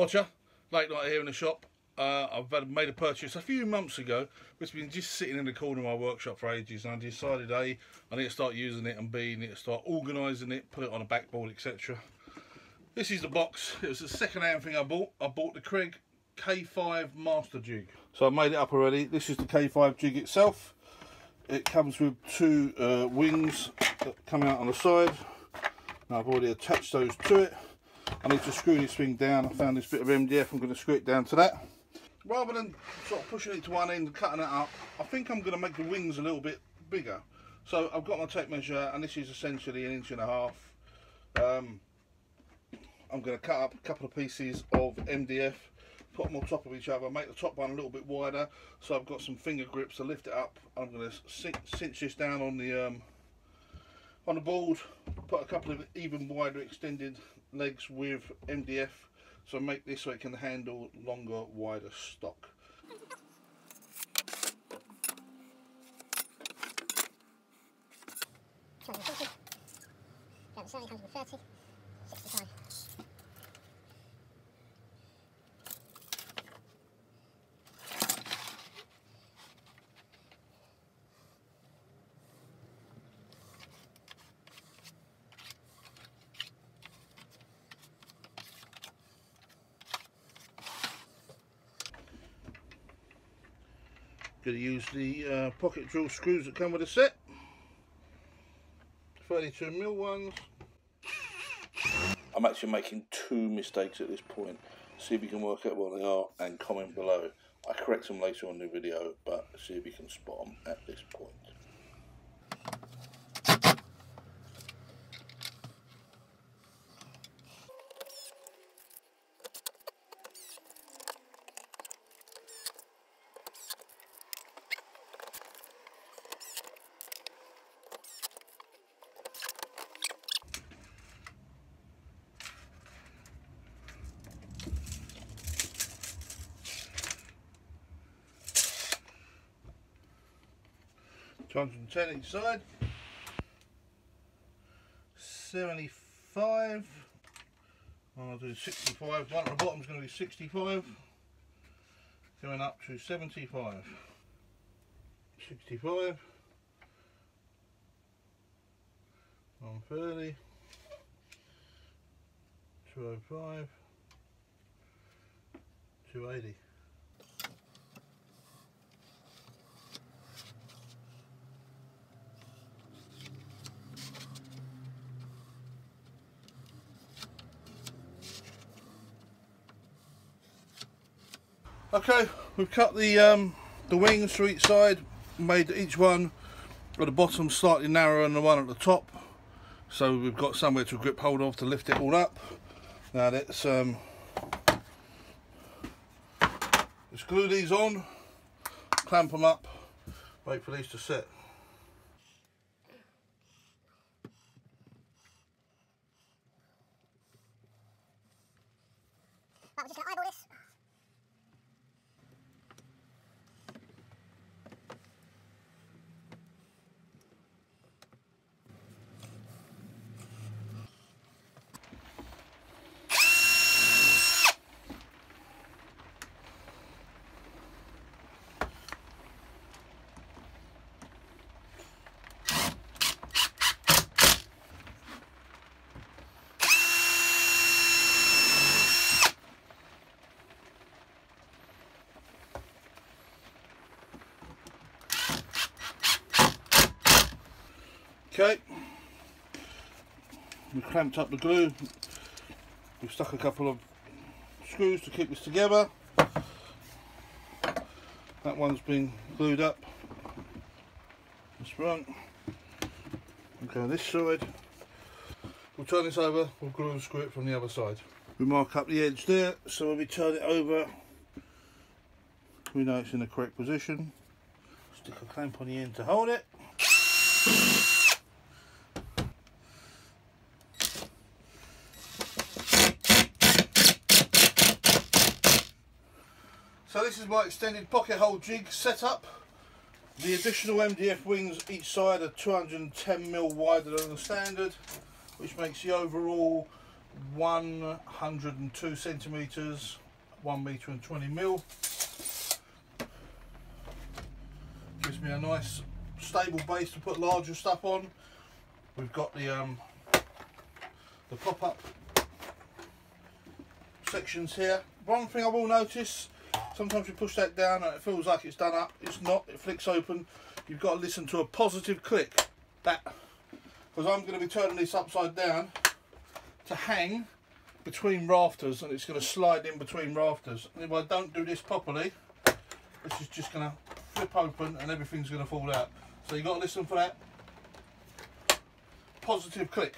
Watcher, late night here in the shop. Uh, I've had, made a purchase a few months ago, which has been just sitting in the corner of my workshop for ages, and I decided A, I need to start using it, and B, I need to start organising it, put it on a backboard, etc. This is the box. It was the second hand thing I bought. I bought the Kreg K5 Master Jig. So I made it up already. This is the K5 jig itself. It comes with two uh, wings that come out on the side. Now I've already attached those to it. I need to screw this thing down. I found this bit of MDF. I'm going to screw it down to that. Rather than sort of pushing it to one end and cutting it up, I think I'm going to make the wings a little bit bigger. So I've got my tape measure and this is essentially an inch and a half. Um, I'm going to cut up a couple of pieces of MDF, put them on top of each other, make the top one a little bit wider so I've got some finger grips to lift it up. I'm going to cinch this down on the um, on the board, put a couple of even wider extended legs with MDF so make this so it can handle longer wider stock Certainly 65. could use the uh, pocket drill screws that come with the set. 32 mil ones. I'm actually making two mistakes at this point. See if you can work out what they are and comment below. I correct them later on the video but see if you can spot them at this point. 210 each side 75 I'll do 65 one at the bottom is going to be 65 going up to 75 65 130 205 280 Okay, we've cut the um, the wings to each side, made each one at the bottom slightly narrower than the one at the top, so we've got somewhere to grip hold of to lift it all up. Now let's um, let's glue these on, clamp them up, wait for these to set. Okay, we've clamped up the glue, we've stuck a couple of screws to keep this together. That one's been glued up, this front. Okay, this side, we'll turn this over, we'll glue and screw it from the other side. We mark up the edge there, so when we turn it over, we know it's in the correct position. Stick a clamp on the end to hold it. So this is my extended pocket hole jig setup. The additional MDF wings each side are 210 mil wider than the standard, which makes the overall 102 centimeters, one meter and 20 mil. Gives me a nice stable base to put larger stuff on. We've got the um, the pop-up sections here. One thing I will notice, sometimes you push that down and it feels like it's done up. It's not, it flicks open. You've got to listen to a positive click. That, because I'm going to be turning this upside down to hang between rafters and it's going to slide in between rafters. And if I don't do this properly, this is just going to flip open and everything's going to fall out. So you've got to listen for that positive click.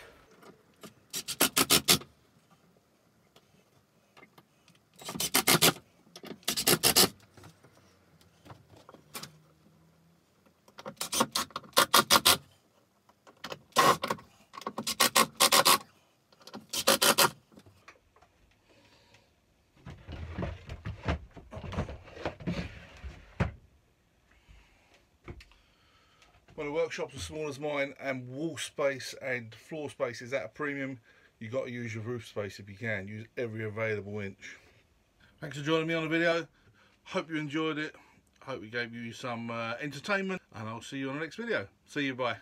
When a workshop's as small as mine and wall space and floor space is at a premium, you got to use your roof space if you can. Use every available inch. Thanks for joining me on the video. Hope you enjoyed it. Hope we gave you some uh, entertainment and I'll see you on the next video. See you, bye.